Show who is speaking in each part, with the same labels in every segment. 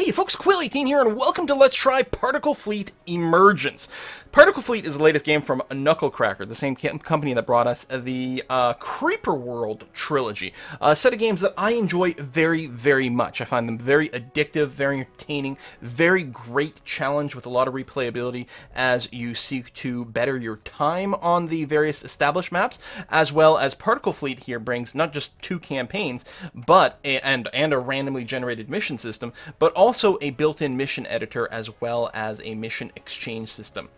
Speaker 1: Hey folks, Quill18 here, and welcome to Let's Try Particle Fleet Emergence. Particle Fleet is the latest game from Knucklecracker, the same company that brought us the uh, Creeper World trilogy. A set of games that I enjoy very, very much. I find them very addictive, very entertaining, very great challenge with a lot of replayability as you seek to better your time on the various established maps, as well as Particle Fleet here brings not just two campaigns, but and and a randomly generated mission system, but also also a built-in mission editor as well as a mission exchange system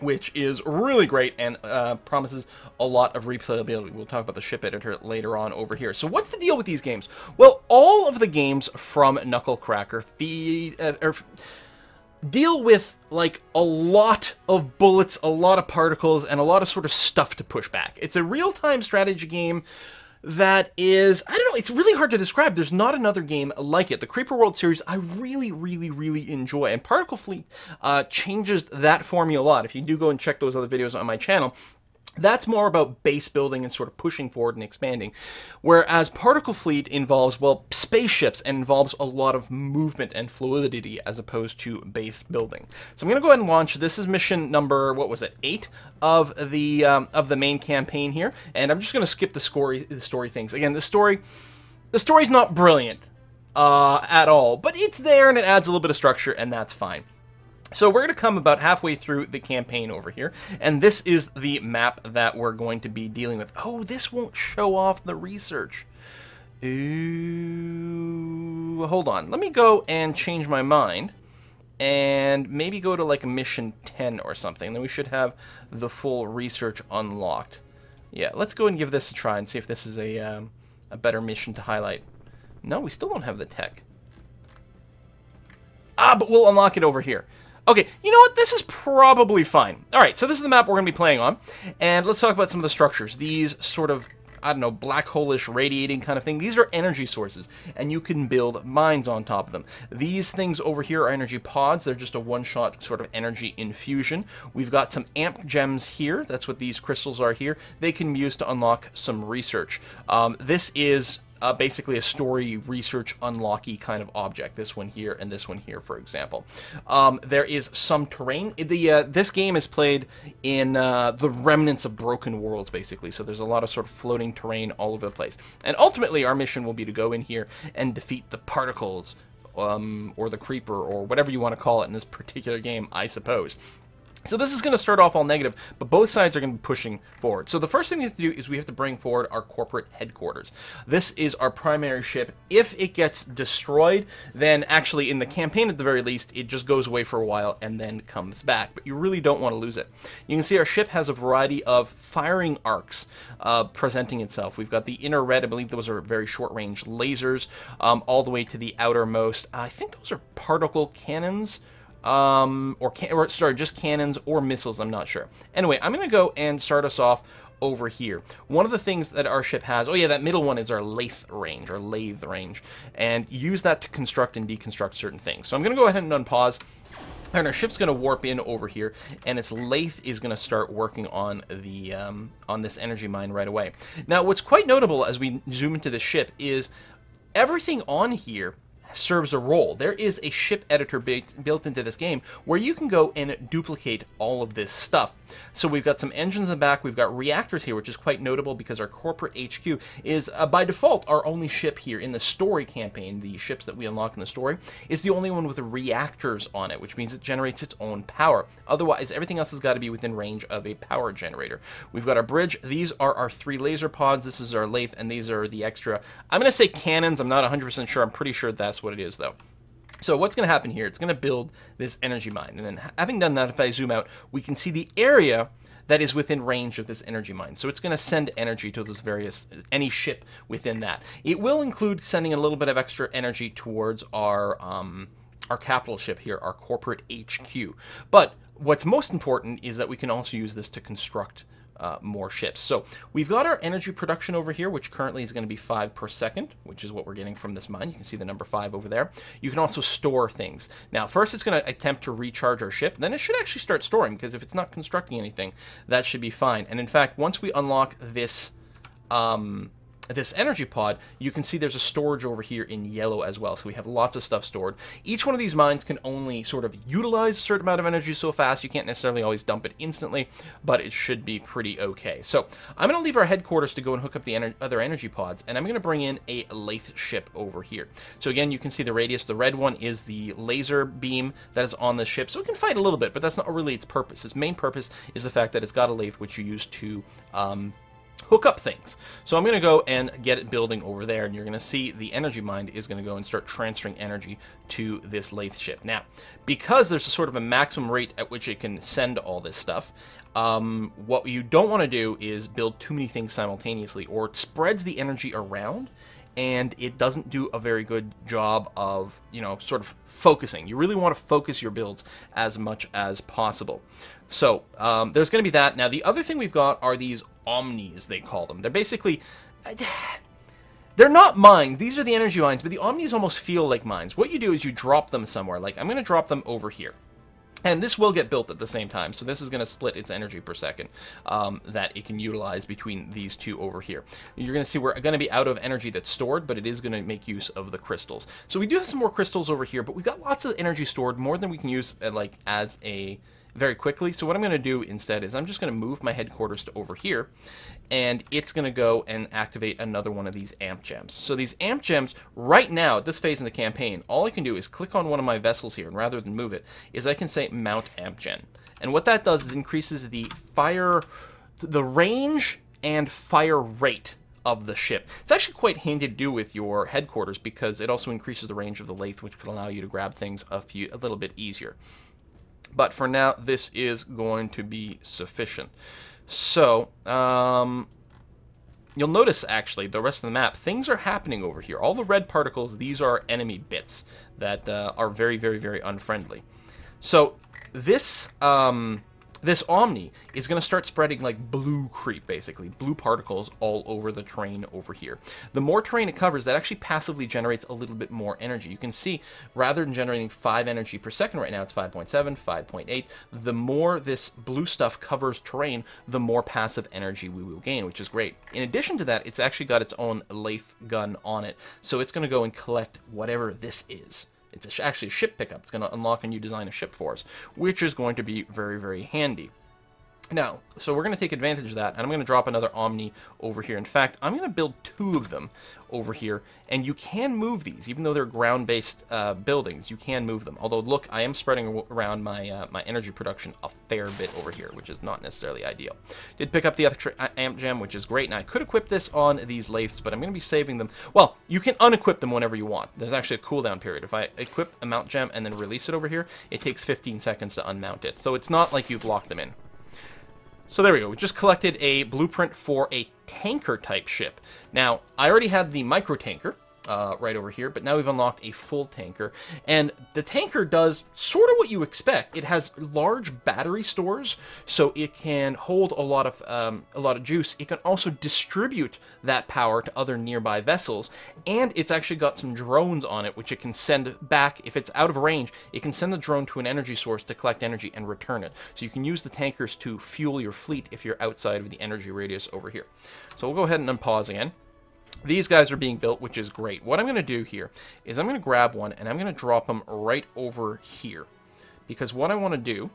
Speaker 1: which is really great and uh, promises a lot of replayability. We'll talk about the ship editor later on over here. So what's the deal with these games? Well, all of the games from Knucklecracker feed, uh, er, deal with like a lot of bullets, a lot of particles, and a lot of sort of stuff to push back. It's a real-time strategy game that is, I don't know, it's really hard to describe. There's not another game like it. The Creeper World series, I really, really, really enjoy. And Particle Fleet uh, changes that for me a lot. If you do go and check those other videos on my channel, that's more about base building and sort of pushing forward and expanding. Whereas Particle Fleet involves, well, spaceships and involves a lot of movement and fluidity as opposed to base building. So I'm going to go ahead and launch. This is mission number, what was it, eight of the um, of the main campaign here. And I'm just going to skip the story, the story things. Again, the story, the story's not brilliant uh, at all, but it's there and it adds a little bit of structure and that's fine. So we're going to come about halfway through the campaign over here, and this is the map that we're going to be dealing with. Oh, this won't show off the research. Ooh, hold on. Let me go and change my mind, and maybe go to like a mission 10 or something. Then we should have the full research unlocked. Yeah, let's go and give this a try and see if this is a, um, a better mission to highlight. No, we still don't have the tech. Ah, but we'll unlock it over here. Okay, you know what? This is probably fine. All right, so this is the map we're going to be playing on. And let's talk about some of the structures. These sort of, I don't know, black hole-ish radiating kind of thing. These are energy sources, and you can build mines on top of them. These things over here are energy pods. They're just a one-shot sort of energy infusion. We've got some amp gems here. That's what these crystals are here. They can be used to unlock some research. Um, this is uh, basically a story research unlocky kind of object. This one here and this one here, for example. Um, there is some terrain. The uh, this game is played in uh, the remnants of broken worlds, basically. So there's a lot of sort of floating terrain all over the place. And ultimately, our mission will be to go in here and defeat the particles. Um, or the creeper, or whatever you want to call it in this particular game, I suppose. So this is going to start off all negative, but both sides are going to be pushing forward. So the first thing we have to do is we have to bring forward our corporate headquarters. This is our primary ship. If it gets destroyed, then actually in the campaign at the very least, it just goes away for a while and then comes back. But you really don't want to lose it. You can see our ship has a variety of firing arcs uh, presenting itself. We've got the inner red, I believe those are very short-range lasers, um, all the way to the outermost. I think those are particle cannons um, or, can or sorry, just cannons or missiles, I'm not sure. Anyway, I'm going to go and start us off over here. One of the things that our ship has, oh yeah, that middle one is our lathe range, or lathe range, and use that to construct and deconstruct certain things. So I'm going to go ahead and unpause. And our ship's going to warp in over here, and its lathe is going to start working on the um, on this energy mine right away. Now, what's quite notable as we zoom into the ship is everything on here serves a role. There is a ship editor built into this game where you can go and duplicate all of this stuff. So we've got some engines in the back, we've got reactors here, which is quite notable because our corporate HQ is uh, by default our only ship here in the story campaign, the ships that we unlock in the story, is the only one with reactors on it, which means it generates its own power. Otherwise, everything else has got to be within range of a power generator. We've got our bridge, these are our three laser pods, this is our lathe, and these are the extra, I'm going to say cannons, I'm not 100% sure, I'm pretty sure that's what it is, though. So what's going to happen here, it's going to build this energy mine. And then having done that, if I zoom out, we can see the area that is within range of this energy mine. So it's going to send energy to those various, any ship within that. It will include sending a little bit of extra energy towards our, um, our capital ship here, our corporate HQ. But what's most important is that we can also use this to construct uh, more ships. So we've got our energy production over here, which currently is going to be 5 per second, which is what we're getting from this mine. You can see the number 5 over there. You can also store things. Now, first it's going to attempt to recharge our ship. Then it should actually start storing, because if it's not constructing anything, that should be fine. And in fact, once we unlock this... Um, this energy pod, you can see there's a storage over here in yellow as well. So we have lots of stuff stored. Each one of these mines can only sort of utilize a certain amount of energy so fast. You can't necessarily always dump it instantly, but it should be pretty okay. So I'm going to leave our headquarters to go and hook up the ener other energy pods, and I'm going to bring in a lathe ship over here. So again, you can see the radius. The red one is the laser beam that is on the ship, so it can fight a little bit, but that's not really its purpose. Its main purpose is the fact that it's got a lathe which you use to um, hook up things. So I'm going to go and get it building over there, and you're going to see the energy mine is going to go and start transferring energy to this lathe ship. Now, because there's a sort of a maximum rate at which it can send all this stuff, um, what you don't want to do is build too many things simultaneously, or it spreads the energy around, and it doesn't do a very good job of, you know, sort of focusing. You really want to focus your builds as much as possible. So um, there's going to be that. Now, the other thing we've got are these omnis, they call them. They're basically... They're not mines. These are the energy mines, but the omnis almost feel like mines. What you do is you drop them somewhere. Like, I'm going to drop them over here. And this will get built at the same time, so this is going to split its energy per second um, that it can utilize between these two over here. You're going to see we're going to be out of energy that's stored, but it is going to make use of the crystals. So we do have some more crystals over here, but we've got lots of energy stored, more than we can use uh, like as a very quickly. So what I'm going to do instead is I'm just going to move my headquarters to over here, and it's going to go and activate another one of these amp gems. So these amp gems, right now, at this phase in the campaign, all I can do is click on one of my vessels here, and rather than move it, is I can say mount amp gem. And what that does is increases the fire, the range and fire rate of the ship. It's actually quite handy to do with your headquarters because it also increases the range of the lathe, which can allow you to grab things a few a little bit easier. But for now, this is going to be sufficient. So, um, you'll notice actually the rest of the map, things are happening over here. All the red particles, these are enemy bits that uh, are very, very, very unfriendly. So this um, this Omni is going to start spreading like blue creep, basically, blue particles all over the terrain over here. The more terrain it covers, that actually passively generates a little bit more energy. You can see, rather than generating 5 energy per second right now, it's 5.7, 5.8. The more this blue stuff covers terrain, the more passive energy we will gain, which is great. In addition to that, it's actually got its own lathe gun on it, so it's going to go and collect whatever this is. It's actually a ship pickup. It's going to unlock a new design of ship for us, which is going to be very, very handy. Now, so we're going to take advantage of that, and I'm going to drop another Omni over here. In fact, I'm going to build two of them over here, and you can move these, even though they're ground-based uh, buildings, you can move them. Although, look, I am spreading around my uh, my energy production a fair bit over here, which is not necessarily ideal. Did pick up the amp gem, which is great. Now, I could equip this on these lathes, but I'm going to be saving them. Well, you can unequip them whenever you want. There's actually a cooldown period. If I equip a mount gem and then release it over here, it takes 15 seconds to unmount it. So it's not like you've locked them in. So there we go. We just collected a blueprint for a tanker type ship. Now, I already had the micro tanker, uh, right over here, but now we've unlocked a full tanker. And the tanker does sort of what you expect. It has large battery stores, so it can hold a lot of um, a lot of juice. It can also distribute that power to other nearby vessels, and it's actually got some drones on it, which it can send back. If it's out of range, it can send the drone to an energy source to collect energy and return it. So you can use the tankers to fuel your fleet if you're outside of the energy radius over here. So we'll go ahead and unpause again. These guys are being built, which is great. What I'm going to do here is I'm going to grab one and I'm going to drop them right over here. Because what I want to do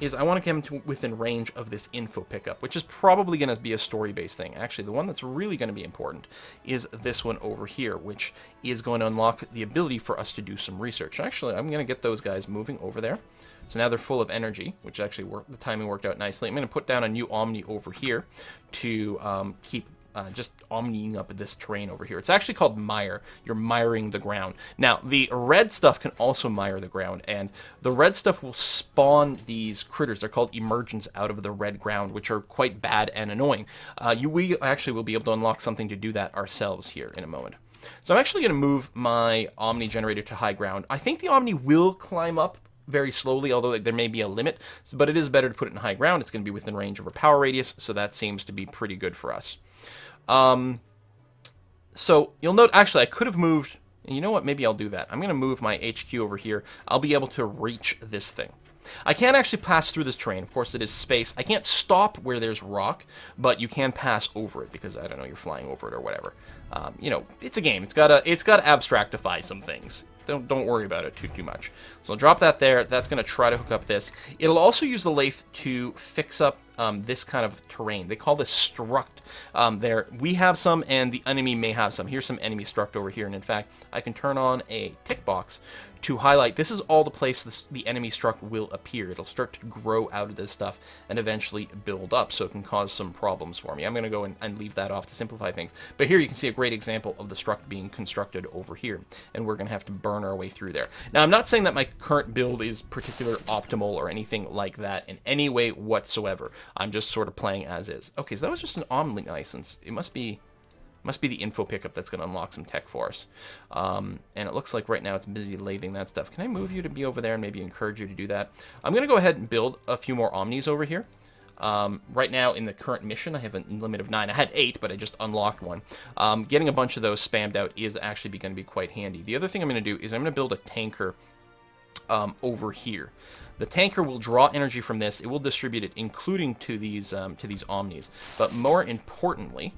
Speaker 1: is I want to them to within range of this info pickup, which is probably going to be a story-based thing. Actually, the one that's really going to be important is this one over here, which is going to unlock the ability for us to do some research. Actually, I'm going to get those guys moving over there. So now they're full of energy, which actually worked, the timing worked out nicely. I'm going to put down a new Omni over here to um, keep uh, just omniing up this terrain over here. It's actually called mire. You're miring the ground. Now, the red stuff can also mire the ground, and the red stuff will spawn these critters. They're called emergents out of the red ground, which are quite bad and annoying. Uh, you, we actually will be able to unlock something to do that ourselves here in a moment. So I'm actually going to move my Omni generator to high ground. I think the Omni will climb up very slowly, although there may be a limit, but it is better to put it in high ground. It's going to be within range of our power radius, so that seems to be pretty good for us. Um, so you'll note, actually, I could have moved, you know what, maybe I'll do that. I'm going to move my HQ over here. I'll be able to reach this thing. I can't actually pass through this terrain. Of course, it is space. I can't stop where there's rock, but you can pass over it because, I don't know, you're flying over it or whatever. Um, you know, it's a game. It's got to it's got to abstractify some things. Don't, don't worry about it too, too much. So I'll drop that there. That's going to try to hook up this. It'll also use the lathe to fix up um, this kind of terrain. They call this struct. Um, there, we have some, and the enemy may have some. Here's some enemy struct over here, and in fact, I can turn on a tick box to highlight. This is all the place this, the enemy struct will appear. It'll start to grow out of this stuff and eventually build up, so it can cause some problems for me. I'm going to go and, and leave that off to simplify things. But here you can see a great example of the struct being constructed over here, and we're going to have to burn our way through there. Now, I'm not saying that my current build is particular optimal or anything like that in any way whatsoever. I'm just sort of playing as is. Okay, so that was just an Omni license. It must be must be the info pickup that's going to unlock some tech for us. Um, and it looks like right now it's busy lathing that stuff. Can I move you to be over there and maybe encourage you to do that? I'm going to go ahead and build a few more Omnis over here. Um, right now in the current mission, I have a limit of nine. I had eight, but I just unlocked one. Um, getting a bunch of those spammed out is actually going to be quite handy. The other thing I'm going to do is I'm going to build a tanker um, over here. The tanker will draw energy from this. It will distribute it, including to these um, to these omnis. But more importantly,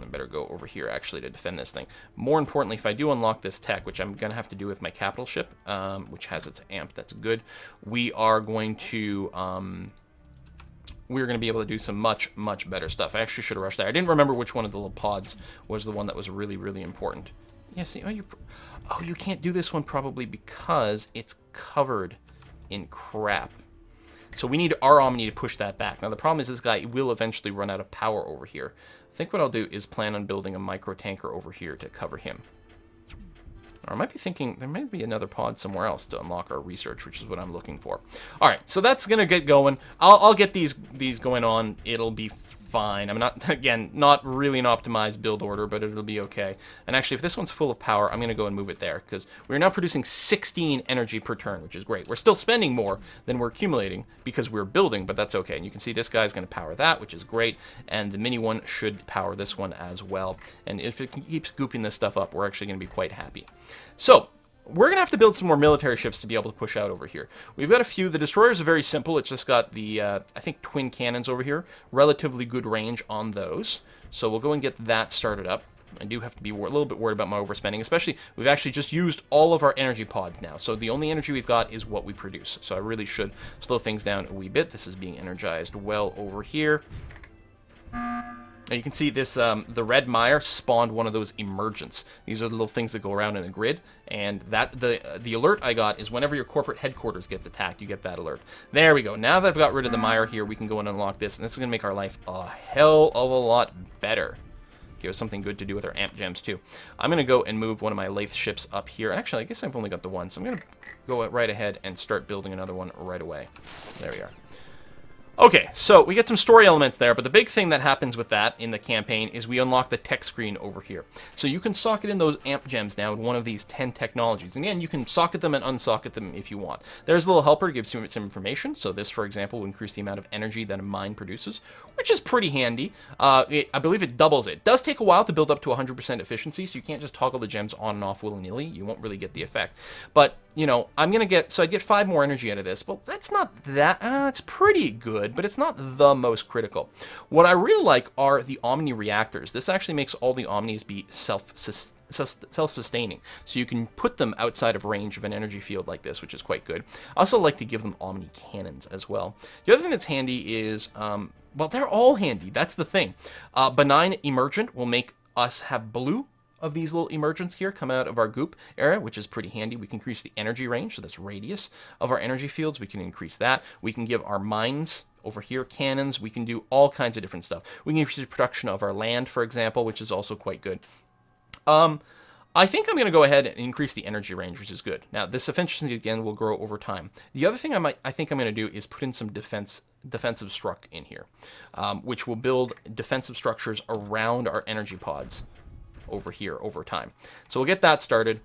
Speaker 1: I better go over here actually to defend this thing. More importantly, if I do unlock this tech, which I'm going to have to do with my capital ship, um, which has its amp, that's good, we are going to... Um, we're going to be able to do some much, much better stuff. I actually should have rushed there. I didn't remember which one of the little pods was the one that was really, really important. Yeah, see, oh, you, oh, you can't do this one probably because it's covered in crap. So we need our Omni to push that back. Now the problem is this guy will eventually run out of power over here. I think what I'll do is plan on building a micro tanker over here to cover him. Or I might be thinking there might be another pod somewhere else to unlock our research, which is what I'm looking for. All right, so that's gonna get going. I'll, I'll get these these going on. It'll be fine. I'm not, again, not really an optimized build order, but it'll be okay. And actually, if this one's full of power, I'm going to go and move it there, because we're now producing 16 energy per turn, which is great. We're still spending more than we're accumulating because we're building, but that's okay. And you can see this guy's going to power that, which is great, and the mini one should power this one as well. And if it keeps gooping this stuff up, we're actually going to be quite happy. So, we're going to have to build some more military ships to be able to push out over here. We've got a few. The destroyers are very simple. It's just got the, uh, I think, twin cannons over here. Relatively good range on those. So we'll go and get that started up. I do have to be a little bit worried about my overspending, especially we've actually just used all of our energy pods now. So the only energy we've got is what we produce. So I really should slow things down a wee bit. This is being energized well over here. Now you can see this, um, the red mire spawned one of those emergents. These are the little things that go around in a grid, and that the the alert I got is whenever your corporate headquarters gets attacked, you get that alert. There we go. Now that I've got rid of the mire here, we can go and unlock this, and this is going to make our life a hell of a lot better. Give us something good to do with our amp gems, too. I'm going to go and move one of my lathe ships up here. Actually, I guess I've only got the one, so I'm going to go right ahead and start building another one right away. There we are. Okay, so we get some story elements there, but the big thing that happens with that in the campaign is we unlock the tech screen over here. So you can socket in those amp gems now in one of these 10 technologies. And again, you can socket them and unsocket them if you want. There's a little helper to give some, some information. So this, for example, will increase the amount of energy that a mine produces, which is pretty handy. Uh, it, I believe it doubles it. it. does take a while to build up to 100% efficiency, so you can't just toggle the gems on and off willy-nilly. You won't really get the effect. But you know, I'm going to get, so I get five more energy out of this. Well, that's not that, uh, it's pretty good, but it's not the most critical. What I really like are the Omni reactors. This actually makes all the Omnis be self self-sustaining. So you can put them outside of range of an energy field like this, which is quite good. I also like to give them Omni cannons as well. The other thing that's handy is, um, well, they're all handy. That's the thing. Uh, benign Emergent will make us have blue of these little emergents here come out of our goop area, which is pretty handy. We can increase the energy range, so that's radius of our energy fields. We can increase that. We can give our mines over here cannons. We can do all kinds of different stuff. We can increase the production of our land, for example, which is also quite good. Um, I think I'm going to go ahead and increase the energy range, which is good. Now, this efficiency again will grow over time. The other thing I might, I think I'm going to do is put in some defense, defensive struct in here, um, which will build defensive structures around our energy pods over here over time. So we'll get that started.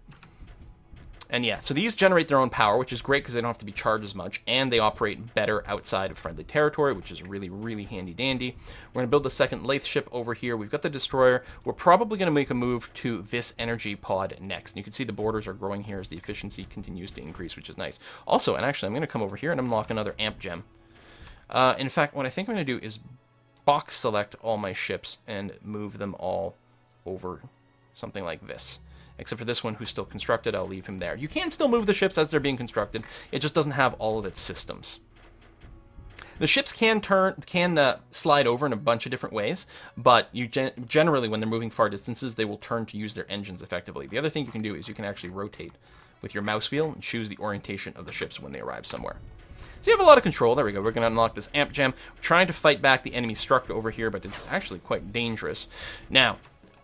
Speaker 1: And yeah, so these generate their own power, which is great because they don't have to be charged as much, and they operate better outside of friendly territory, which is really, really handy dandy. We're going to build the second Lathe ship over here. We've got the Destroyer. We're probably going to make a move to this energy pod next. And you can see the borders are growing here as the efficiency continues to increase, which is nice. Also, and actually, I'm going to come over here and unlock another amp gem. Uh, in fact, what I think I'm going to do is box select all my ships and move them all over something like this. Except for this one who's still constructed, I'll leave him there. You can still move the ships as they're being constructed. It just doesn't have all of its systems. The ships can turn, can uh, slide over in a bunch of different ways, but you gen generally, when they're moving far distances, they will turn to use their engines effectively. The other thing you can do is you can actually rotate with your mouse wheel and choose the orientation of the ships when they arrive somewhere. So you have a lot of control. There we go. We're going to unlock this amp gem. We're trying to fight back the enemy struct over here, but it's actually quite dangerous. Now,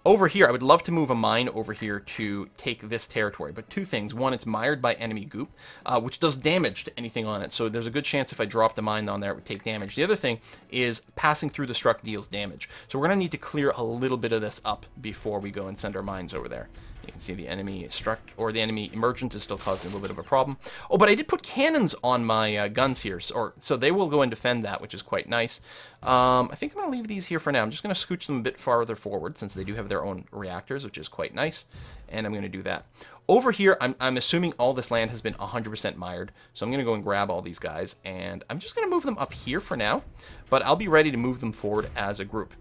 Speaker 1: over here, I would love to move a mine over here to take this territory, but two things. One, it's mired by enemy goop, uh, which does damage to anything on it, so there's a good chance if I dropped a mine on there, it would take damage. The other thing is passing through the struct deals damage. So we're going to need to clear a little bit of this up before we go and send our mines over there. You can see the enemy struct, or the enemy emergent is still causing a little bit of a problem. Oh, but I did put cannons on my uh, guns here, so, or, so they will go and defend that, which is quite nice. Um, I think I'm going to leave these here for now. I'm just going to scooch them a bit farther forward, since they do have their own reactors, which is quite nice. And I'm going to do that. Over here, I'm, I'm assuming all this land has been 100% mired, so I'm going to go and grab all these guys, and I'm just going to move them up here for now, but I'll be ready to move them forward as a group.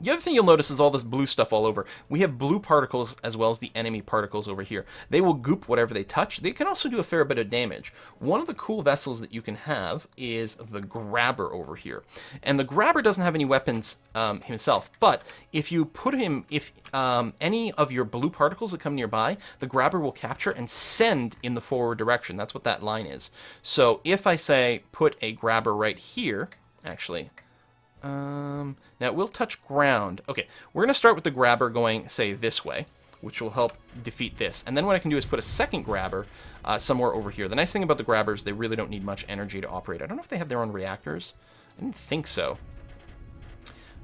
Speaker 1: The other thing you'll notice is all this blue stuff all over. We have blue particles as well as the enemy particles over here. They will goop whatever they touch. They can also do a fair bit of damage. One of the cool vessels that you can have is the Grabber over here. And the Grabber doesn't have any weapons um, himself, but if you put him, if um, any of your blue particles that come nearby, the Grabber will capture and send in the forward direction. That's what that line is. So if I say put a Grabber right here, actually, um, now, we'll touch ground. Okay, we're going to start with the grabber going, say, this way, which will help defeat this. And then what I can do is put a second grabber uh, somewhere over here. The nice thing about the grabbers, they really don't need much energy to operate. I don't know if they have their own reactors. I didn't think so.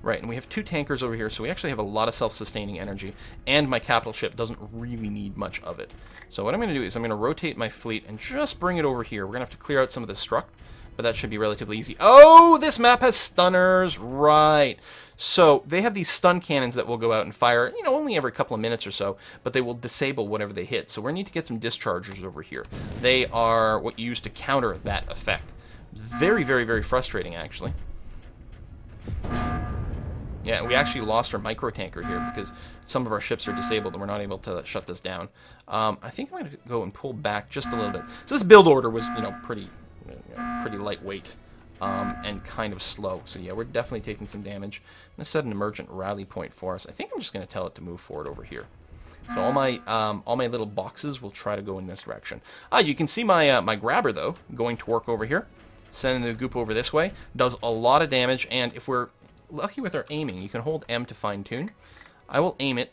Speaker 1: Right, and we have two tankers over here, so we actually have a lot of self-sustaining energy, and my capital ship doesn't really need much of it. So what I'm going to do is I'm going to rotate my fleet and just bring it over here. We're going to have to clear out some of the struct, but that should be relatively easy. Oh, this map has stunners, right. So they have these stun cannons that will go out and fire, you know, only every couple of minutes or so, but they will disable whatever they hit. So we need to get some dischargers over here. They are what you use to counter that effect. Very, very, very frustrating, actually. Yeah, we actually lost our micro tanker here because some of our ships are disabled and we're not able to shut this down. Um, I think I'm going to go and pull back just a little bit. So this build order was, you know, pretty pretty lightweight um, and kind of slow. So yeah, we're definitely taking some damage. I'm going to set an emergent rally point for us. I think I'm just going to tell it to move forward over here. So all my um, all my little boxes will try to go in this direction. Ah, you can see my uh, my grabber though going to work over here. Sending the goop over this way does a lot of damage, and if we're lucky with our aiming, you can hold M to fine tune. I will aim it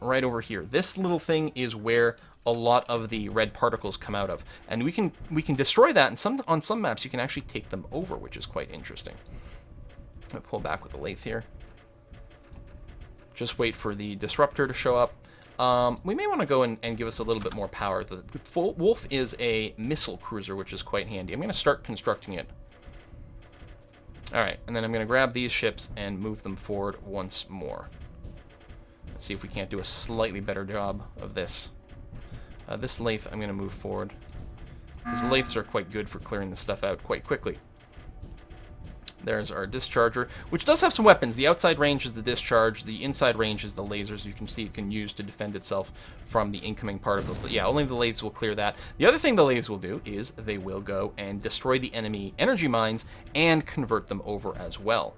Speaker 1: right over here. This little thing is where a lot of the red particles come out of. And we can we can destroy that, and some on some maps you can actually take them over, which is quite interesting. I'm pull back with the lathe here. Just wait for the disruptor to show up. Um, we may want to go and, and, give us a little bit more power. The, Wolf is a missile cruiser, which is quite handy. I'm going to start constructing it. Alright, and then I'm going to grab these ships and move them forward once more. Let's see if we can't do a slightly better job of this. Uh, this lathe, I'm going to move forward. Because lathes are quite good for clearing the stuff out quite quickly. There's our discharger, which does have some weapons. The outside range is the discharge. The inside range is the lasers you can see it can use to defend itself from the incoming particles. But yeah, only the lathes will clear that. The other thing the lathes will do is they will go and destroy the enemy energy mines and convert them over as well.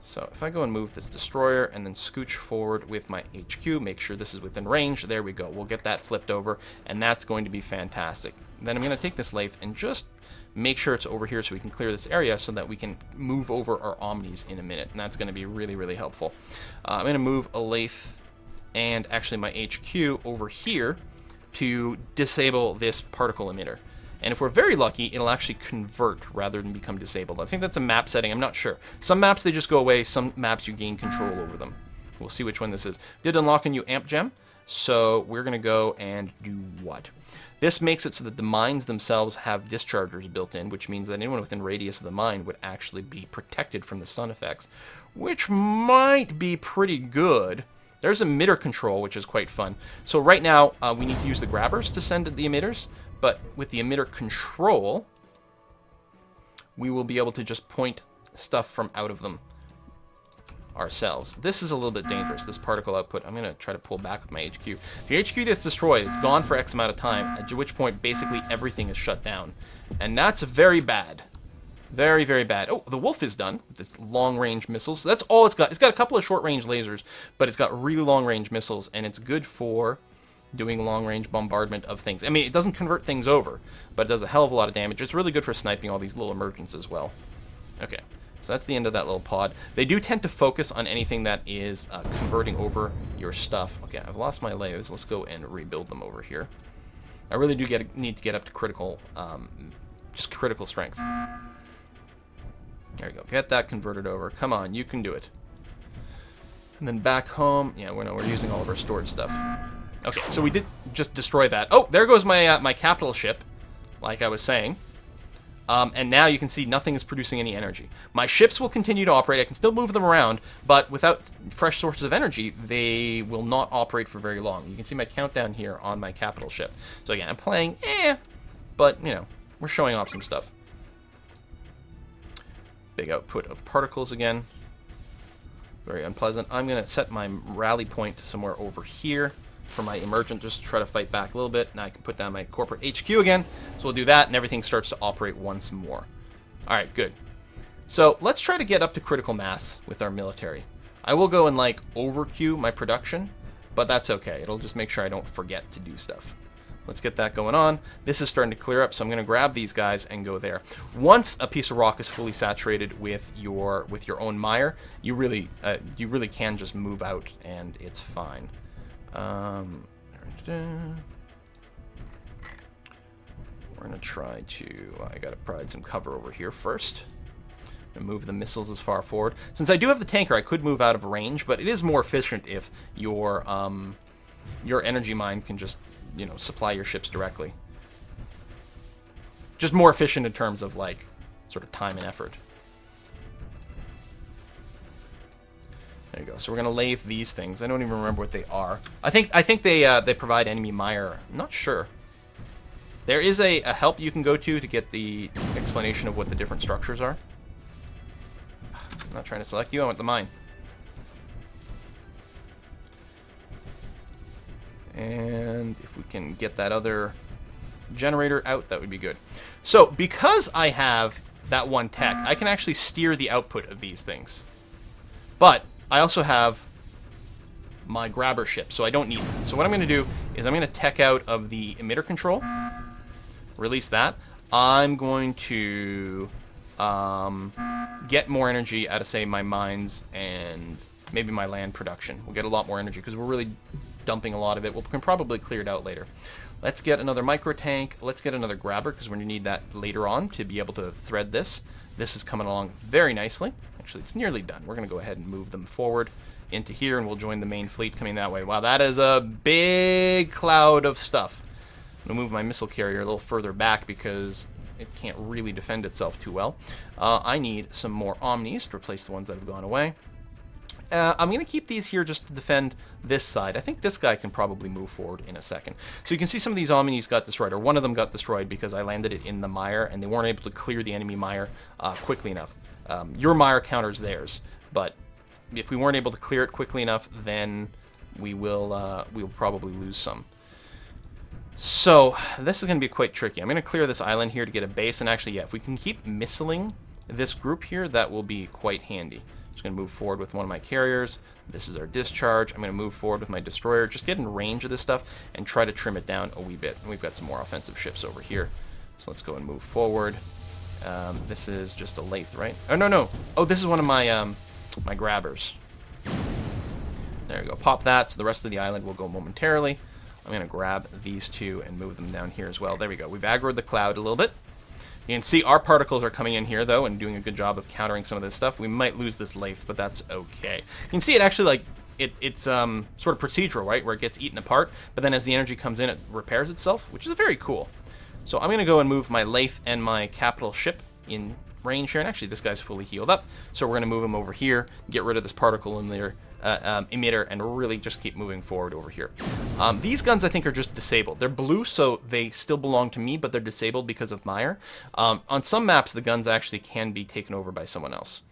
Speaker 1: So if I go and move this destroyer and then scooch forward with my HQ, make sure this is within range, there we go. We'll get that flipped over, and that's going to be fantastic. Then I'm going to take this lathe and just make sure it's over here so we can clear this area so that we can move over our Omnis in a minute, and that's going to be really, really helpful. Uh, I'm going to move a lathe and actually my HQ over here to disable this particle emitter. And if we're very lucky, it'll actually convert rather than become disabled. I think that's a map setting. I'm not sure. Some maps, they just go away. Some maps, you gain control over them. We'll see which one this is. Did unlock a new amp gem. So we're going to go and do what? This makes it so that the mines themselves have dischargers built in, which means that anyone within radius of the mine would actually be protected from the stun effects, which might be pretty good. There's emitter control, which is quite fun. So right now, uh, we need to use the grabbers to send the emitters, but with the emitter control, we will be able to just point stuff from out of them ourselves. This is a little bit dangerous, this particle output. I'm going to try to pull back with my HQ. If your HQ gets destroyed, it's gone for X amount of time, at which point basically everything is shut down. And that's very bad. Very, very bad. Oh, the Wolf is done with its long-range missiles. That's all it's got. It's got a couple of short-range lasers, but it's got really long-range missiles, and it's good for doing long-range bombardment of things. I mean, it doesn't convert things over, but it does a hell of a lot of damage. It's really good for sniping all these little emergents as well. Okay. So that's the end of that little pod. They do tend to focus on anything that is uh, converting over your stuff. Okay, I've lost my layers. Let's go and rebuild them over here. I really do get need to get up to critical, um, just critical strength. There you go. Get that converted over. Come on, you can do it. And then back home, yeah, we're, no, we're using all of our storage stuff. Okay, so we did just destroy that. Oh, there goes my uh, my capital ship, like I was saying. Um, and now you can see nothing is producing any energy. My ships will continue to operate. I can still move them around, but without fresh sources of energy, they will not operate for very long. You can see my countdown here on my capital ship. So again, I'm playing, eh, but, you know, we're showing off some stuff. Big output of particles again. Very unpleasant. I'm going to set my rally point somewhere over here for my emergent just to try to fight back a little bit. Now I can put down my corporate HQ again. So we'll do that and everything starts to operate once more. All right, good. So let's try to get up to critical mass with our military. I will go and like over overqueue my production, but that's okay. It'll just make sure I don't forget to do stuff. Let's get that going on. This is starting to clear up, so I'm going to grab these guys and go there. Once a piece of rock is fully saturated with your with your own mire, you really uh, you really can just move out and it's fine. Um, we're to try to... I got to provide some cover over here first. And move the missiles as far forward. Since I do have the tanker, I could move out of range, but it is more efficient if your um, your energy mine can just, you know, supply your ships directly. Just more efficient in terms of, like, sort of time and effort. There you go. So we're gonna lathe these things. I don't even remember what they are. I think I think they uh, they provide enemy mire. I'm not sure. There is a, a help you can go to to get the explanation of what the different structures are. I'm not trying to select you. I want the mine. And if we can get that other generator out, that would be good. So because I have that one tech, I can actually steer the output of these things. But I also have my grabber ship, so I don't need it. So what I'm going to do is I'm going to tech out of the emitter control, release that. I'm going to um, get more energy out of, say, my mines and maybe my land production. We'll get a lot more energy because we're really dumping a lot of it. We can probably clear it out later. Let's get another micro tank. Let's get another grabber because we're going to need that later on to be able to thread this. This is coming along very nicely. Actually, it's nearly done. We're going to go ahead and move them forward into here, and we'll join the main fleet coming that way. Wow, that is a big cloud of stuff. I'm going to move my missile carrier a little further back because it can't really defend itself too well. Uh, I need some more Omnis to replace the ones that have gone away. Uh, I'm going to keep these here just to defend this side. I think this guy can probably move forward in a second. So you can see some of these Omnis got destroyed, or one of them got destroyed because I landed it in the mire, and they weren't able to clear the enemy mire uh, quickly enough. Um, your mire counters theirs, but if we weren't able to clear it quickly enough, then we will uh, we will probably lose some. So this is going to be quite tricky. I'm going to clear this island here to get a base, and actually, yeah, if we can keep missiling this group here, that will be quite handy. Just going to move forward with one of my carriers. This is our discharge. I'm going to move forward with my destroyer, just get in range of this stuff and try to trim it down a wee bit. And we've got some more offensive ships over here. So let's go and move forward. Um, this is just a lathe, right? Oh, no, no. Oh, this is one of my, um, my grabbers. There we go. Pop that, so the rest of the island will go momentarily. I'm going to grab these two and move them down here as well. There we go. We've aggroed the cloud a little bit. You can see our particles are coming in here, though, and doing a good job of countering some of this stuff. We might lose this lathe, but that's okay. You can see it actually, like, it, it's um, sort of procedural, right, where it gets eaten apart, but then as the energy comes in, it repairs itself, which is very cool. So I'm going to go and move my Lathe and my capital ship in range here. And actually, this guy's fully healed up. So we're going to move him over here, get rid of this particle in there, uh, um, emitter, and really just keep moving forward over here. Um, these guns, I think, are just disabled. They're blue, so they still belong to me, but they're disabled because of mire. Um, on some maps, the guns actually can be taken over by someone else.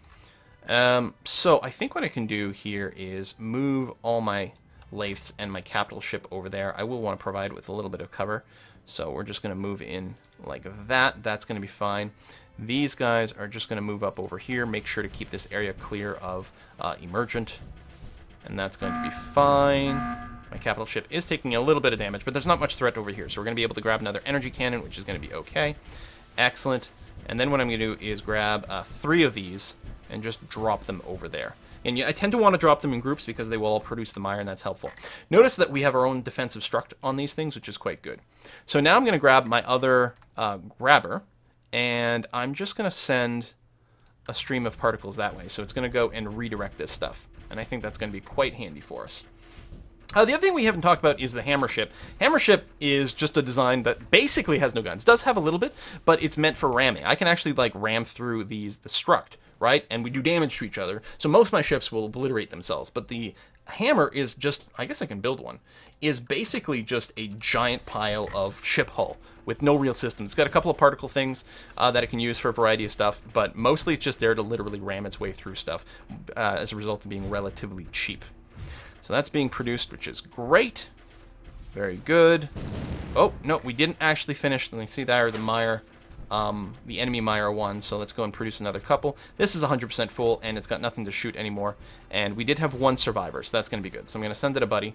Speaker 1: Um, so I think what I can do here is move all my lathes and my capital ship over there. I will want to provide with a little bit of cover. So we're just going to move in like that. That's going to be fine. These guys are just going to move up over here. Make sure to keep this area clear of uh, Emergent. And that's going to be fine. My capital ship is taking a little bit of damage, but there's not much threat over here. So we're going to be able to grab another energy cannon, which is going to be okay. Excellent. And then what I'm going to do is grab uh, three of these and just drop them over there. And I tend to want to drop them in groups because they will all produce the mire, and that's helpful. Notice that we have our own defensive struct on these things, which is quite good. So now I'm going to grab my other uh, grabber, and I'm just going to send a stream of particles that way. So it's going to go and redirect this stuff. And I think that's going to be quite handy for us. Uh, the other thing we haven't talked about is the hammer ship. Hammer ship is just a design that basically has no guns. Does have a little bit, but it's meant for ramming. I can actually like ram through these the struct, right? And we do damage to each other. So most of my ships will obliterate themselves, but the hammer is just, I guess I can build one, is basically just a giant pile of ship hull with no real system. It's got a couple of particle things uh, that it can use for a variety of stuff, but mostly it's just there to literally ram its way through stuff uh, as a result of being relatively cheap. So that's being produced, which is great. Very good. Oh, no, we didn't actually finish. Let me see there, the mire. Um, the enemy mire one, so let's go and produce another couple. This is 100% full, and it's got nothing to shoot anymore. And we did have one survivor, so that's going to be good. So I'm going to send it a buddy.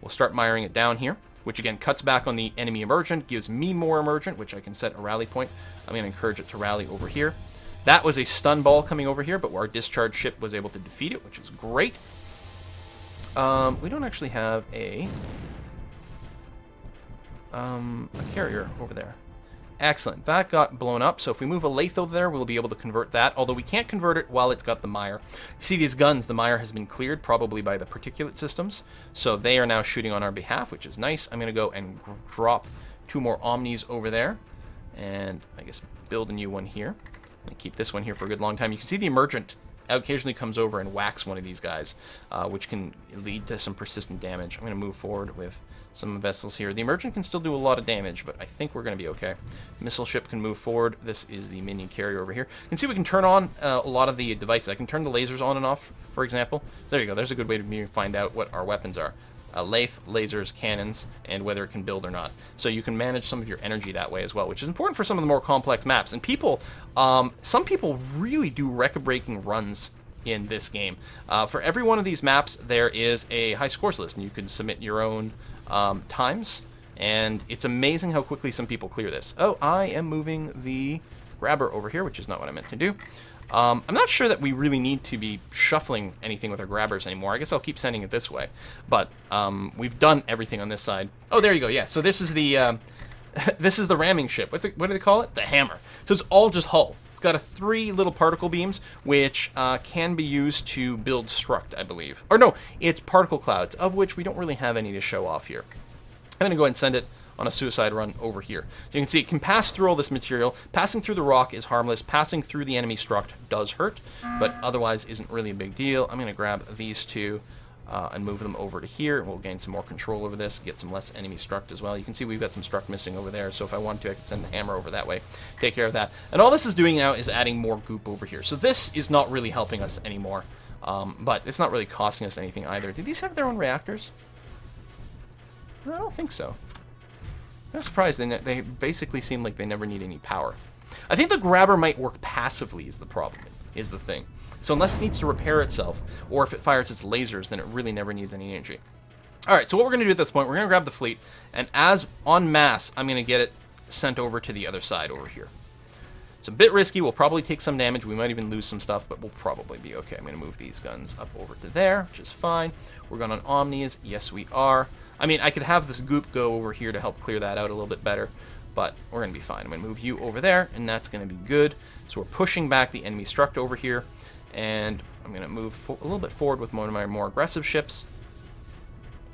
Speaker 1: We'll start miring it down here, which again cuts back on the enemy emergent, gives me more emergent, which I can set a rally point. I'm going to encourage it to rally over here. That was a stun ball coming over here, but our discharge ship was able to defeat it, which is great. Um, we don't actually have a, um, a carrier over there. Excellent. That got blown up, so if we move a lathe over there, we'll be able to convert that, although we can't convert it while it's got the mire. You see these guns, the mire has been cleared, probably by the particulate systems, so they are now shooting on our behalf, which is nice. I'm going to go and drop two more Omnis over there, and I guess build a new one here. And keep this one here for a good long time. You can see the emergent occasionally comes over and whacks one of these guys, uh, which can lead to some persistent damage. I'm going to move forward with some vessels here. The Emergent can still do a lot of damage, but I think we're going to be okay. Missile ship can move forward. This is the minion carrier over here. You can see we can turn on uh, a lot of the devices. I can turn the lasers on and off, for example. So there you go. There's a good way to find out what our weapons are uh, lathe, lasers, cannons, and whether it can build or not. So you can manage some of your energy that way as well, which is important for some of the more complex maps. And people, um, some people really do record-breaking runs in this game. Uh, for every one of these maps, there is a high scores list, and you can submit your own um, times. And it's amazing how quickly some people clear this. Oh, I am moving the grabber over here, which is not what I meant to do. Um, I'm not sure that we really need to be shuffling anything with our grabbers anymore. I guess I'll keep sending it this way. But um, we've done everything on this side. Oh, there you go. Yeah, so this is the um, this is the ramming ship. What do they call it? The hammer. So it's all just hull. It's got a three little particle beams, which uh, can be used to build struct, I believe. Or no, it's particle clouds, of which we don't really have any to show off here. I'm going to go ahead and send it on a suicide run over here. So you can see it can pass through all this material. Passing through the rock is harmless. Passing through the enemy struct does hurt, but otherwise isn't really a big deal. I'm going to grab these two uh, and move them over to here. And we'll gain some more control over this, get some less enemy struct as well. You can see we've got some struct missing over there, so if I wanted to, I could send the hammer over that way, take care of that. And all this is doing now is adding more goop over here. So this is not really helping us anymore, um, but it's not really costing us anything either. Do these have their own reactors? I don't think so. I'm surprised. They, they basically seem like they never need any power. I think the grabber might work passively is the problem, is the thing. So unless it needs to repair itself, or if it fires its lasers, then it really never needs any energy. Alright, so what we're going to do at this point, we're going to grab the fleet, and as en masse, I'm going to get it sent over to the other side over here. It's a bit risky, we'll probably take some damage, we might even lose some stuff, but we'll probably be okay. I'm going to move these guns up over to there, which is fine. We're going on Omnis, yes we are. I mean, I could have this goop go over here to help clear that out a little bit better, but we're going to be fine. I'm going to move you over there, and that's going to be good. So we're pushing back the enemy struct over here, And I'm going to move a little bit forward with one of my more aggressive ships.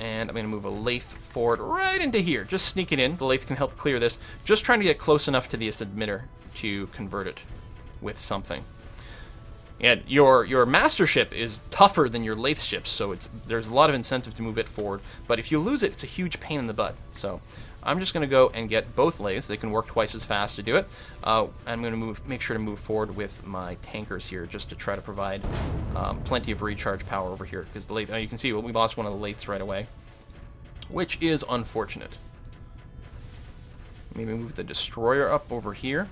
Speaker 1: And I'm going to move a lathe forward right into here. Just sneak it in. The lathe can help clear this. Just trying to get close enough to this emitter to convert it with something. And your your master ship is tougher than your lathe ships, so it's there's a lot of incentive to move it forward. But if you lose it, it's a huge pain in the butt. So I'm just going to go and get both lathes. They can work twice as fast to do it. Uh, I'm going to move, make sure to move forward with my tankers here, just to try to provide um, plenty of recharge power over here. Because the lathe, oh, you can see we lost one of the lathes right away, which is unfortunate. Maybe move the destroyer up over here.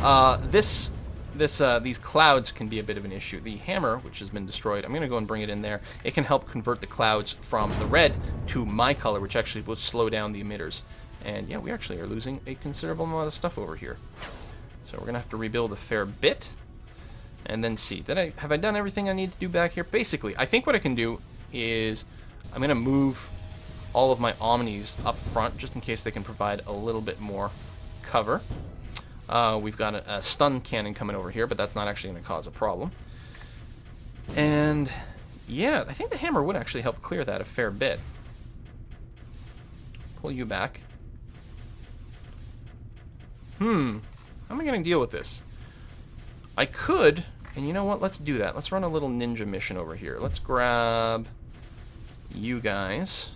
Speaker 1: Uh, this this uh, these clouds can be a bit of an issue. The hammer, which has been destroyed, I'm going to go and bring it in there. It can help convert the clouds from the red to my color, which actually will slow down the emitters. And yeah, we actually are losing a considerable amount of stuff over here. So we're to have to rebuild a fair bit. And then see. Did I Have I done everything I need to do back here? Basically, I think what I can do is I'm to move all of my Omnis up front just in case they can provide a little bit more cover. Uh, we've got a, a, stun cannon coming over here, but that's not actually to cause a problem. And yeah, I think the hammer would actually help clear that a fair bit. Pull you back. Hmm. How am I going to deal with this? I could, and you know what? Let's do that. Let's run a little ninja mission over here. Let's grab you guys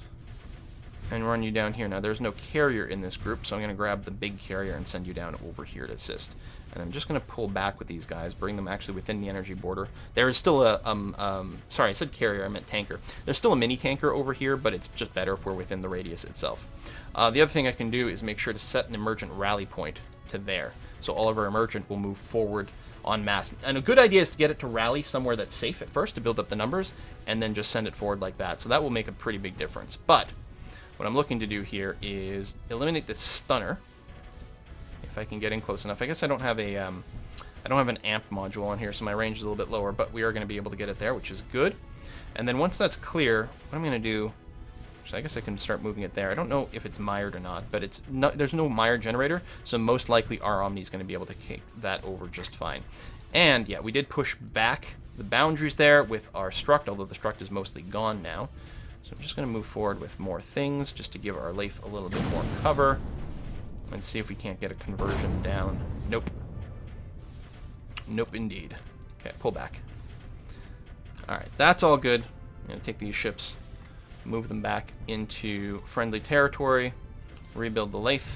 Speaker 1: and run you down here. Now, there's no carrier in this group, so I'm going to grab the big carrier and send you down over here to assist. And I'm just going to pull back with these guys, bring them actually within the energy border. There is still a, um, um, sorry, I said carrier, I meant tanker. There's still a mini tanker over here, but it's just better if we're within the radius itself. Uh, the other thing I can do is make sure to set an emergent rally point to there. So all of our emergent will move forward en masse. And a good idea is to get it to rally somewhere that's safe at first to build up the numbers, and then just send it forward like that. So that will make a pretty big difference. But what I'm looking to do here is eliminate this stunner. If I can get in close enough. I guess I don't have a um, I don't have an amp module on here, so my range is a little bit lower, but we are going to be able to get it there, which is good. And then once that's clear, what I'm going to do, so I guess I can start moving it there. I don't know if it's mired or not, but it's not, there's no mire generator, so most likely our Omni is going to be able to kick that over just fine. And yeah, we did push back the boundaries there with our struct, although the struct is mostly gone now. So I'm just going to move forward with more things just to give our lathe a little bit more cover. And see if we can't get a conversion down. Nope. Nope, indeed. Okay, pull back. Alright, that's all good. I'm going to take these ships, move them back into friendly territory, rebuild the lathe.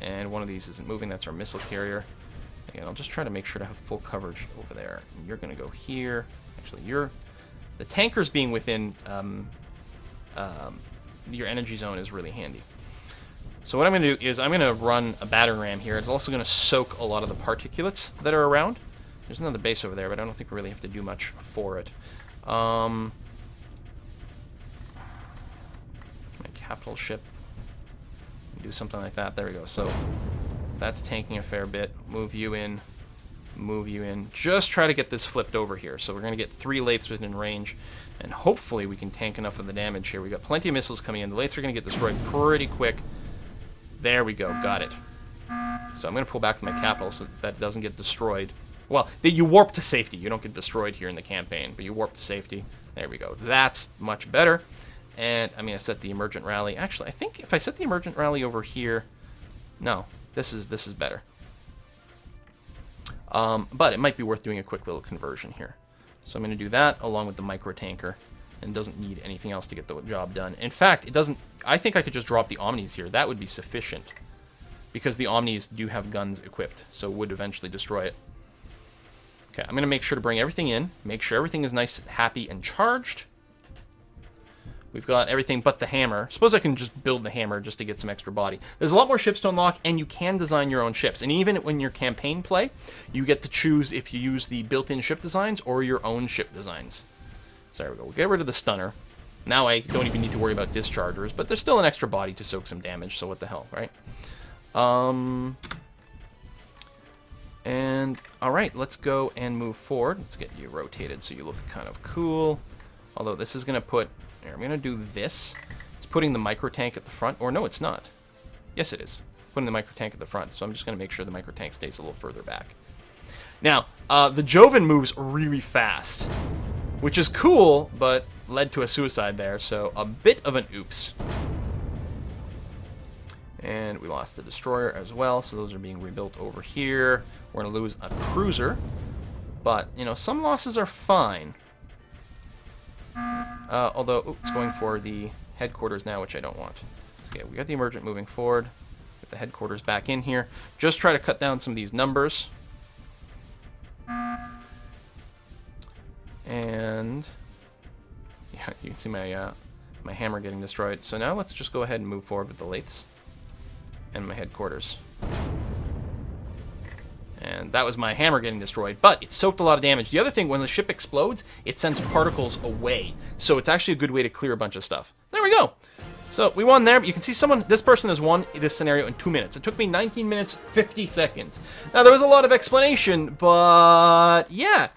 Speaker 1: And one of these isn't moving, that's our missile carrier. Again, I'll just try to make sure to have full coverage over there. And you're going to go here. Actually, you're... The tankers being within um, um, your energy zone is really handy. So what I'm going to do is I'm going to run a battering ram here. It's also going to soak a lot of the particulates that are around. There's another base over there, but I don't think we really have to do much for it. Um, capital ship. Do something like that. There we go. So that's tanking a fair bit. Move you in. Move you in. Just try to get this flipped over here. So we're going to get three lathes within range. And hopefully we can tank enough of the damage here. we got plenty of missiles coming in. The lathes are going to get destroyed pretty quick. There we go. Got it. So I'm going to pull back my capital so that, that doesn't get destroyed. Well, you warp to safety. You don't get destroyed here in the campaign, but you warp to safety. There we go. That's much better. And I mean, I set the emergent rally. Actually, I think if I set the emergent rally over here... No, this is this is better. Um, but it might be worth doing a quick little conversion here. So I'm going to do that along with the micro tanker and doesn't need anything else to get the job done. In fact, it doesn't... I think I could just drop the Omnis here. That would be sufficient because the Omnis do have guns equipped, so would eventually destroy it. Okay, I'm going to make sure to bring everything in, make sure everything is nice, happy, and charged. We've got everything but the hammer. Suppose I can just build the hammer just to get some extra body. There's a lot more ships to unlock, and you can design your own ships. And even when you're campaign play, you get to choose if you use the built-in ship designs or your own ship designs. So there we go. We'll get rid of the stunner. Now I don't even need to worry about dischargers, but there's still an extra body to soak some damage, so what the hell, right? Um, and, alright, let's go and move forward. Let's get you rotated so you look kind of cool. Although this is going to put here, I'm going to do this. It's putting the micro tank at the front. Or no, it's not. Yes, it is. Putting the micro tank at the front. So I'm just going to make sure the micro tank stays a little further back. Now, uh, the Joven moves really fast, which is cool, but led to a suicide there, so a bit of an oops. And we lost the destroyer as well, so those are being rebuilt over here. We're going to lose a cruiser, but, you know, some losses are fine. Uh, although, it's going for the headquarters now, which I don't want. So, yeah, we got the emergent moving forward. Get the headquarters back in here. Just try to cut down some of these numbers. And yeah, you can see my uh, my hammer getting destroyed. So now let's just go ahead and move forward with the lathes and my headquarters. And that was my hammer getting destroyed, but it soaked a lot of damage. The other thing, when the ship explodes, it sends particles away. So it's actually a good way to clear a bunch of stuff. There we go. So we won there, but you can see someone, this person has won this scenario in two minutes. It took me 19 minutes, 50 seconds. Now there was a lot of explanation, but yeah,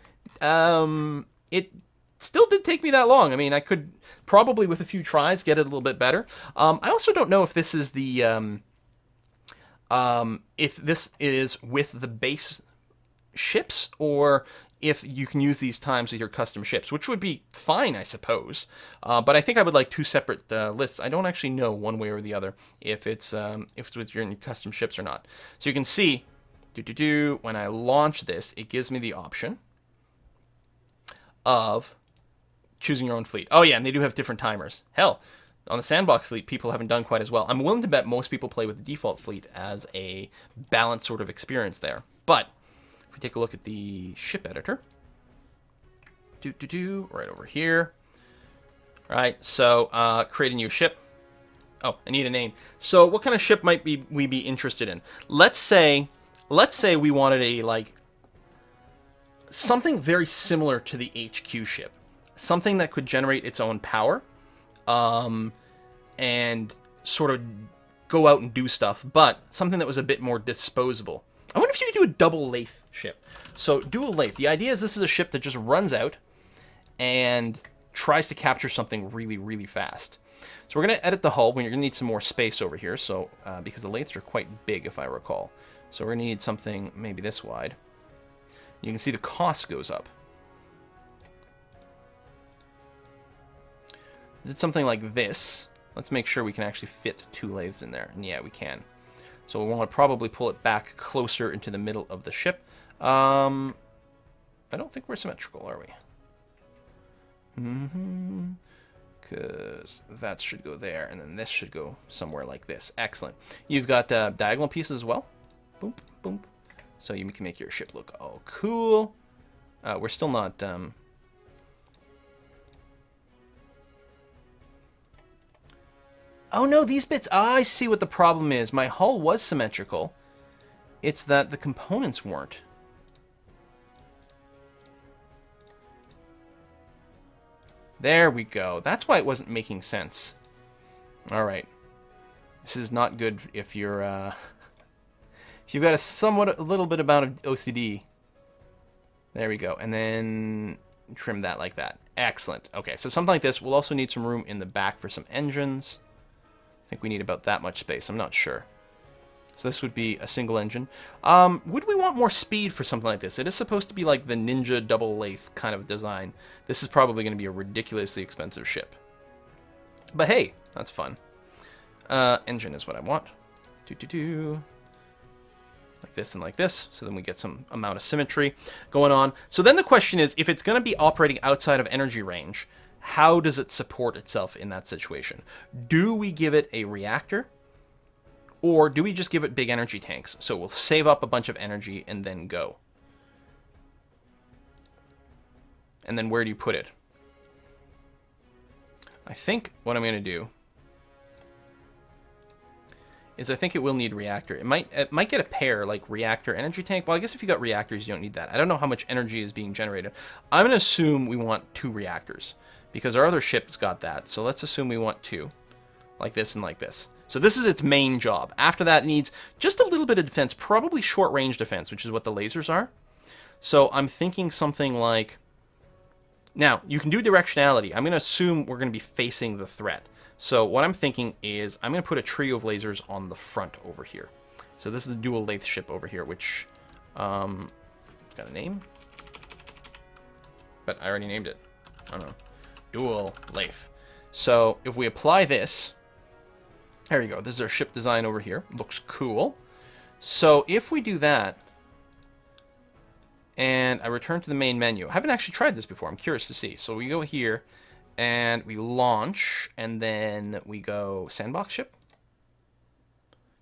Speaker 1: um, it still did take me that long. I mean, I could probably with a few tries get it a little bit better. Um, I also don't know if this is the, um, um, if this is with the base ships or if you can use these times with your custom ships, which would be fine, I suppose. Uh, but I think I would like two separate uh, lists. I don't actually know one way or the other if it's um, if it's with your custom ships or not. So you can see, do do do. When I launch this, it gives me the option of choosing your own fleet. Oh yeah, and they do have different timers. Hell, on the sandbox fleet, people haven't done quite as well. I'm willing to bet most people play with the default fleet as a balanced sort of experience there. But if we take a look at the ship editor, do do do, right over here. All right, so uh, create a new ship. Oh, I need a name. So what kind of ship might be we be interested in? Let's say, let's say we wanted a like something very similar to the HQ ship, something that could generate its own power, um, and sort of go out and do stuff, but something that was a bit more disposable. I wonder if you could do a double lathe ship. So dual lathe. The idea is this is a ship that just runs out and tries to capture something really, really fast. So we're going to edit the hull you're going to need some more space over here. So uh, because the lathes are quite big, if I recall. So we're going to need something maybe this wide. You can see the cost goes up. Did something like this. Let's make sure we can actually fit two lathes in there. And yeah, we can. So we want to probably pull it back closer into the middle of the ship. Um, I don't think we're symmetrical, are we? Mm-hmm. Because that should go there, and then this should go somewhere like this. Excellent. You've got uh, diagonal pieces as well. Boom, boom. So you can make your ship look all cool. Uh, we're still not... Um... Oh no, these bits... I see what the problem is. My hull was symmetrical. It's that the components weren't. There we go. That's why it wasn't making sense. All right. This is not good if you're, uh, if you've got a somewhat, a little bit amount of OCD. There we go. And then trim that like that. Excellent. Okay, so something like this. We'll also need some room in the back for some engines. Think we need about that much space. I'm not sure. So this would be a single engine. Um, would we want more speed for something like this? It is supposed to be like the Ninja double lathe kind of design. This is probably going to be a ridiculously expensive ship. But hey, that's fun. Uh, engine is what I want. Do do do. Like this and like this. So then we get some amount of symmetry going on. So then the question is, if it's going to be operating outside of energy range, how does it support itself in that situation? Do we give it a reactor? Or do we just give it big energy tanks? So we'll save up a bunch of energy and then go. And then where do you put it? I think what I'm going to do is I think it will need reactor. It might it might get a pair like reactor energy tank. Well, I guess if you got reactors, you don't need that. I don't know how much energy is being generated. I'm going to assume we want two reactors because our other ship's got that. So let's assume we want two like this and like this. So this is its main job. After that, it needs just a little bit of defense, probably short-range defense, which is what the lasers are. So I'm thinking something like... Now, you can do directionality. I'm going to assume we're going to be facing the threat. So what I'm thinking is I'm going to put a trio of lasers on the front over here. So this is the dual lathe ship over here, which... Um, got a name? But I already named it. I don't know. Dual lathe. So if we apply this, there you go. This is our ship design over here. Looks cool. So if we do that, and I return to the main menu. I haven't actually tried this before. I'm curious to see. So we go here, and we launch, and then we go sandbox ship.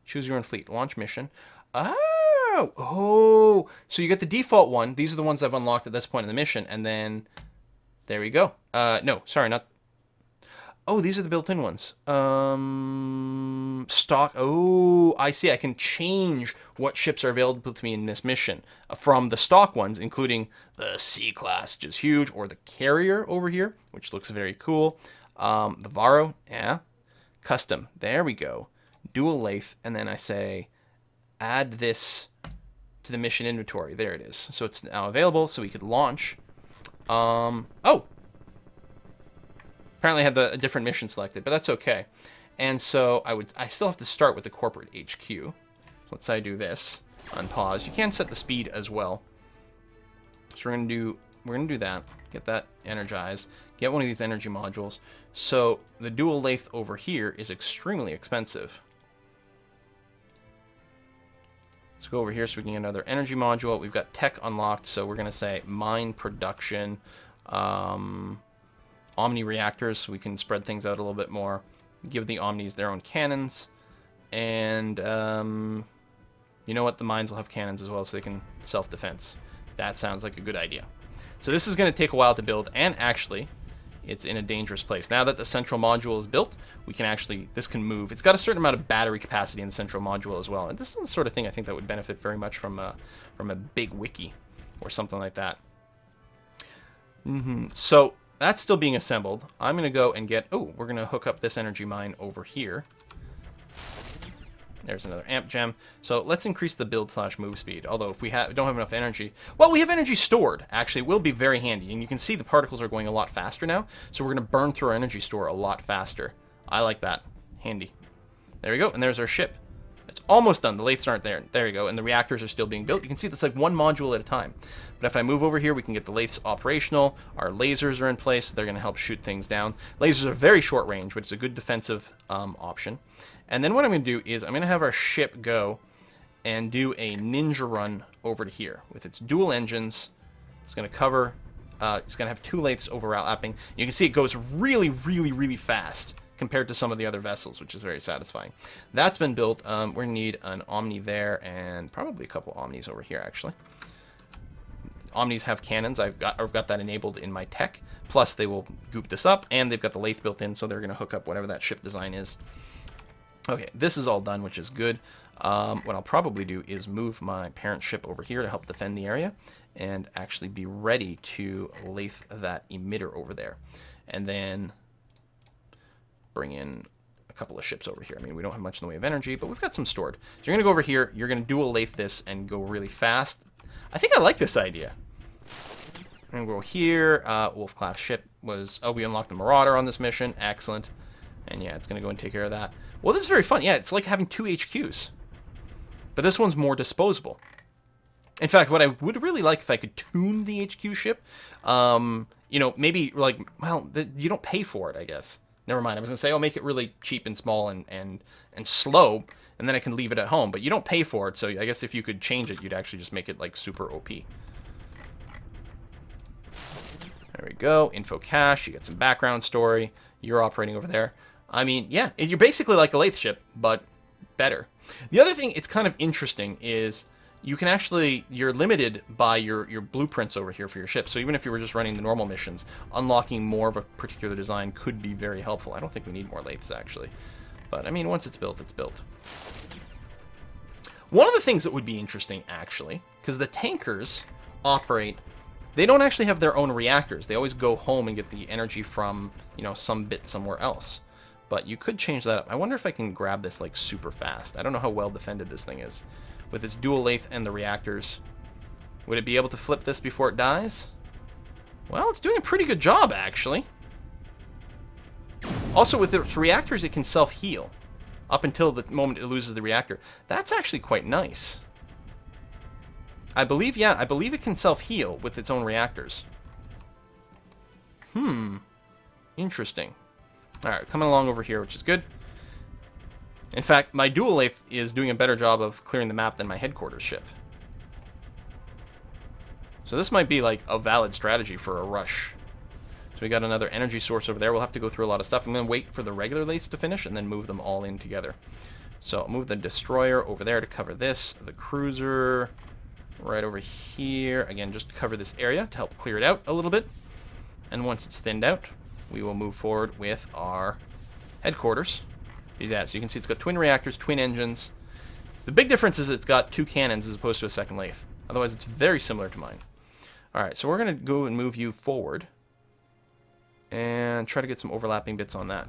Speaker 1: Choose your own fleet. Launch mission. Oh, oh. So you get the default one. These are the ones I've unlocked at this point in the mission, and then there we go. Uh, no, sorry, not Oh, these are the built-in ones. Um, stock. Oh, I see. I can change what ships are available to me in this mission from the stock ones, including the C class, which is huge, or the carrier over here, which looks very cool. Um, the Varro, yeah. Custom. There we go. Dual lathe, and then I say, add this to the mission inventory. There it is. So it's now available, so we could launch. Um, oh, Apparently I had the, a different mission selected, but that's okay. And so I would I still have to start with the corporate HQ. So let's say I do this on pause. You can set the speed as well. So we're gonna do we're gonna do that. Get that energized. Get one of these energy modules. So the dual lathe over here is extremely expensive. Let's go over here so we can get another energy module. We've got tech unlocked, so we're gonna say mine production. Um, Omni reactors so we can spread things out a little bit more. Give the Omnis their own cannons. And, um, you know what? The mines will have cannons as well so they can self-defense. That sounds like a good idea. So this is going to take a while to build, and actually, it's in a dangerous place. Now that the central module is built, we can actually, this can move. It's got a certain amount of battery capacity in the central module as well. And this is the sort of thing I think that would benefit very much from a, from a big wiki or something like that. Mm -hmm. So that's still being assembled. I'm going to go and get... Oh, we're going to hook up this energy mine over here. There's another amp gem. So let's increase the build slash move speed. Although if we have don't have enough energy... Well, we have energy stored, actually. It will be very handy. And you can see the particles are going a lot faster now. So we're going to burn through our energy store a lot faster. I like that. Handy. There we go. And there's our ship. It's almost done. The lathes aren't there. There you go. And the reactors are still being built. You can see that's like one module at a time. But if I move over here, we can get the lathes operational. Our lasers are in place. they're going to help shoot things down. Lasers are very short range, which is a good defensive um, option. And then what I'm going to do is I'm going to have our ship go and do a ninja run over to here with its dual engines. It's going to cover, uh, it's going to have two lathes overlapping. You can see it goes really, really, really fast compared to some of the other vessels, which is very satisfying. That's been built. Um, we're going to need an Omni there and probably a couple Omnis over here, actually. Omnis have cannons. I've got, I've got that enabled in my tech. Plus, they will goop this up, and they've got the lathe built in, so they're going to hook up whatever that ship design is. Okay, this is all done, which is good. Um, what I'll probably do is move my parent ship over here to help defend the area and actually be ready to lathe that emitter over there. And then bring in a couple of ships over here. I mean, we don't have much in the way of energy, but we've got some stored. So you're going to go over here, you're going to dual lathe this and go really fast. I think I like this idea. I'm going to go here. Uh, Wolf class ship was... Oh, we unlocked the Marauder on this mission. Excellent. And yeah, it's going to go and take care of that. Well, this is very fun. Yeah, it's like having two HQs. But this one's more disposable. In fact, what I would really like if I could tune the HQ ship, um, you know, maybe like, well, you don't pay for it, I guess. Never mind. I was going to say, oh, make it really cheap and small and, and, and slow, and then I can leave it at home. But you don't pay for it, so I guess if you could change it, you'd actually just make it, like, super OP. There we go. Info cache. You get some background story. You're operating over there. I mean, yeah, you're basically like a lathe ship, but better. The other thing, it's kind of interesting, is you can actually you're limited by your your blueprints over here for your ship. So even if you were just running the normal missions unlocking more of a particular design could be very helpful. I don't think we need more lathes actually. But i mean once it's built it's built. One of the things that would be interesting actually because the tankers operate they don't actually have their own reactors. They always go home and get the energy from you know some bit somewhere else but you could change that up i wonder if i can grab this like super fast i don't know how well defended this thing is with its dual lathe and the reactors. Would it be able to flip this before it dies? Well, it's doing a pretty good job, actually. Also, with its reactors, it can self-heal up until the moment it loses the reactor. That's actually quite nice. I believe, yeah, I believe it can self-heal with its own reactors. Hmm. Interesting. Alright, coming along over here, which is good. In fact, my dual lathe is doing a better job of clearing the map than my headquarters ship. So this might be like a valid strategy for a rush. So we got another energy source over there. We'll have to go through a lot of stuff. I'm going to wait for the regular lathes to finish and then move them all in together. So I'll move the destroyer over there to cover this. The cruiser right over here. Again, just to cover this area to help clear it out a little bit. And once it's thinned out, we will move forward with our headquarters. Do that. So you can see it's got twin reactors, twin engines. The big difference is it's got two cannons as opposed to a second lathe. Otherwise, it's very similar to mine. All right, so we're going to go and move you forward and try to get some overlapping bits on that.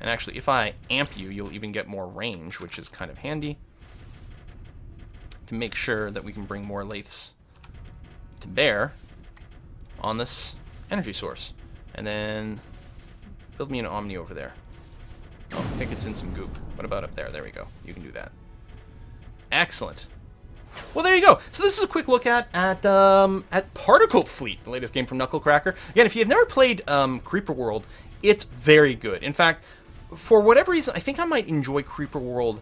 Speaker 1: And actually, if I amp you, you'll even get more range, which is kind of handy to make sure that we can bring more lathes to bear on this energy source. And then build me an Omni over there. Oh, I think it's in some goop. What about up there? There we go. You can do that. Excellent. Well, there you go. So this is a quick look at at um, at Particle Fleet, the latest game from Knucklecracker. Again, if you've never played um, Creeper World, it's very good. In fact, for whatever reason, I think I might enjoy Creeper World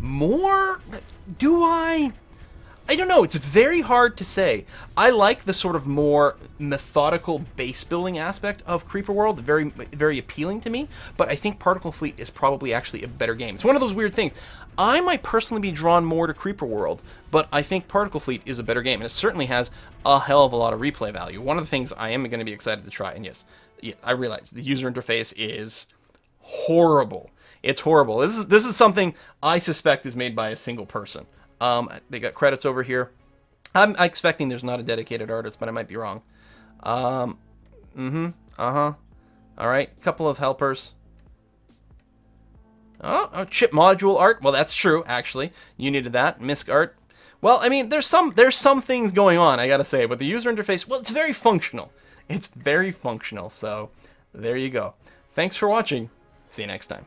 Speaker 1: more. Do I? I don't know. It's very hard to say. I like the sort of more methodical base building aspect of Creeper World, very, very appealing to me. But I think Particle Fleet is probably actually a better game. It's one of those weird things. I might personally be drawn more to Creeper World, but I think Particle Fleet is a better game, and it certainly has a hell of a lot of replay value. One of the things I am going to be excited to try, and yes, yeah, I realize the user interface is horrible. It's horrible. This is this is something I suspect is made by a single person. Um, they got credits over here. I'm expecting there's not a dedicated artist, but I might be wrong. Um, mm-hmm. Uh-huh. All right. Couple of helpers. Oh, oh, chip module art. Well, that's true, actually. You needed that. MISC art. Well, I mean, there's some there's some things going on, I gotta say, but the user interface, well, it's very functional. It's very functional, so there you go. Thanks for watching. See you next time.